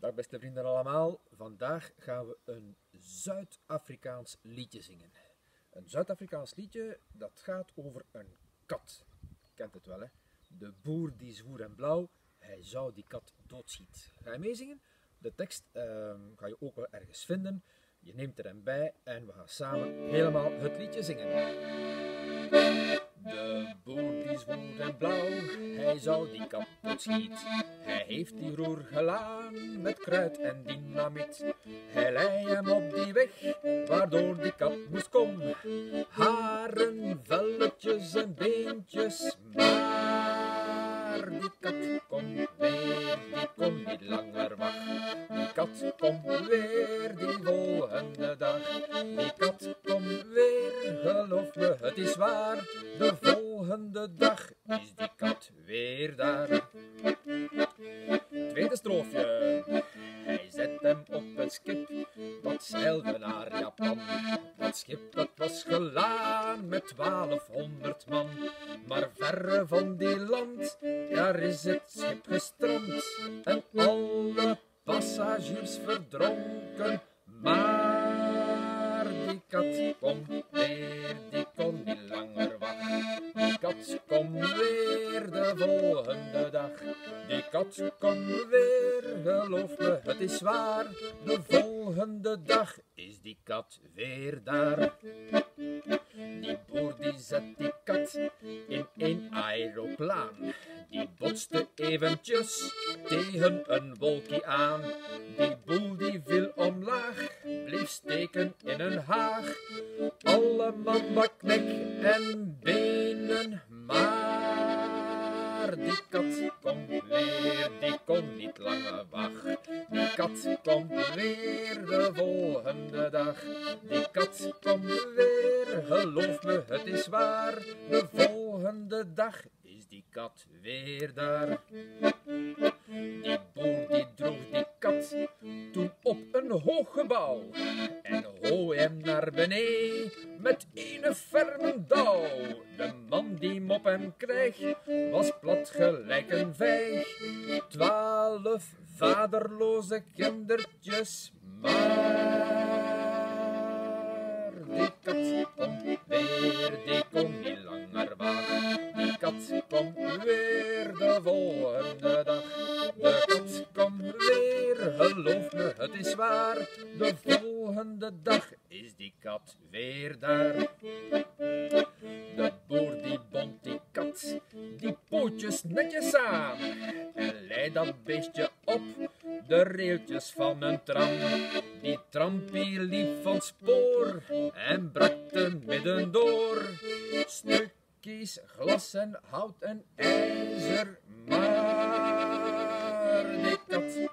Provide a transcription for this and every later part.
Dag beste vrienden allemaal. Vandaag gaan we een Zuid-Afrikaans liedje zingen. Een Zuid-Afrikaans liedje dat gaat over een kat. Kent het wel hè. De boer die zwoer en blauw, hij zou die kat doodschiet. Ga je meezingen? De tekst ehm, ga je ook wel ergens vinden. Je neemt er hem bij en we gaan samen helemaal het liedje zingen. De boer die zwoer en blauw, hij zou die kat doodschiet. Hij heeft die roer gelaan met kruid en dynamiet. Hij lei hem op die weg, waardoor die kat moest komen. Haren, velletjes en beentjes, kat komt weer die volgende dag. Die kat komt weer, geloof me, het is waar. De volgende dag is die kat weer daar. Tweede stroofje. Hij zet hem op een schip, dat zeilde naar Japan. Dat schip dat was gelaan met 1200 man. Maar verre van die land, daar is het schip gestrand. En alle passagiers verdronken. Maar die kat komt weer, die kon niet langer wachten. Die kat komt weer de volgende dag. Die kat komt weer, geloof me, het is waar. De volgende dag is die kat weer daar. Die boer die zet die kat in een aeroplaan. Die botste eventjes tegen een wolkje aan. Die boel die viel omlaag, bleef steken in een haag. Alle man nek en benen, maar die kat komt weer, die kon niet langer wachten. Die kat komt weer de volgende dag. Die kat komt weer, geloof me, het is waar. De volgende dag is die kat weer daar. Die boer die droeg die kat toen op een hoog gebouw en gooi hem naar beneden met een ferme man die hem op hem kreeg was plat gelijk een vijg. Twaalf vaderloze kindertjes, maar die kat komt weer, die kon niet langer wachten. Die kat komt weer de volgende dag. De kat komt weer, geloof me, het is waar. De volgende dag is die kat weer daar. Pootjes netjes aan. En leid dat beestje op de railtjes van een tram. Die trampie liep van spoor en brakte midden door. Stukjes glas en hout en ijzer, maar die kat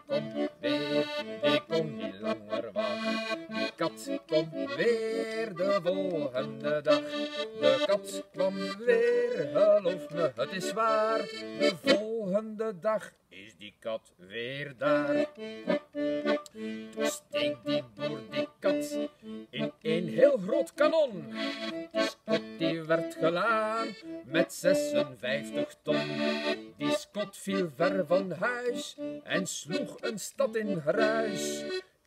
komt weer de volgende dag. De kat kwam weer, geloof me, het is waar. De volgende dag is die kat weer daar. Toen steekt die boer die kat in een heel groot kanon. Die skot die werd gelaan met 56 ton. Die skot viel ver van huis en sloeg een stad in ruis.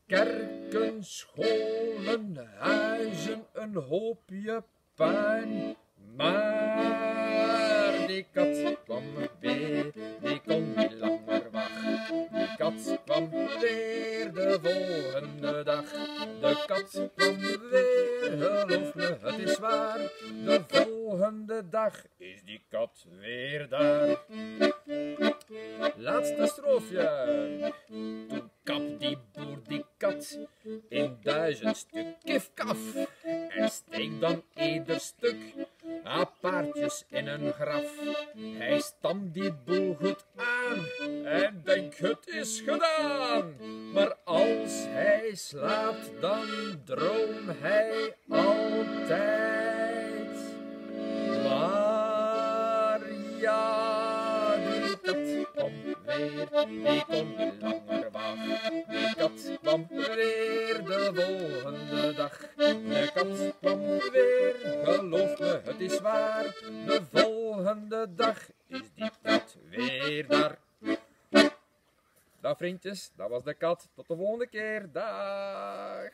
Kerken, scholen, huizen, een hoopje puin. Maar die kat kwam weer, die kon niet langer wachten. Die kat kwam weer de volgende dag. De kat kwam weer, geloof me, het is waar. De volgende dag is die kat weer daar. Laatste stroofje. Toen kap die boer die kat in duizend stuk kifkaf. En steek dan ieder stuk apartjes in een graf. Hij stam die boel goed aan en denkt het is gedaan. Maar als hij slaapt dan droom hij altijd. Maar ja, die kat komt weer, die kon dag is die kat weer daar. Dag vriendjes, dat was de kat. Tot de volgende keer. Dag.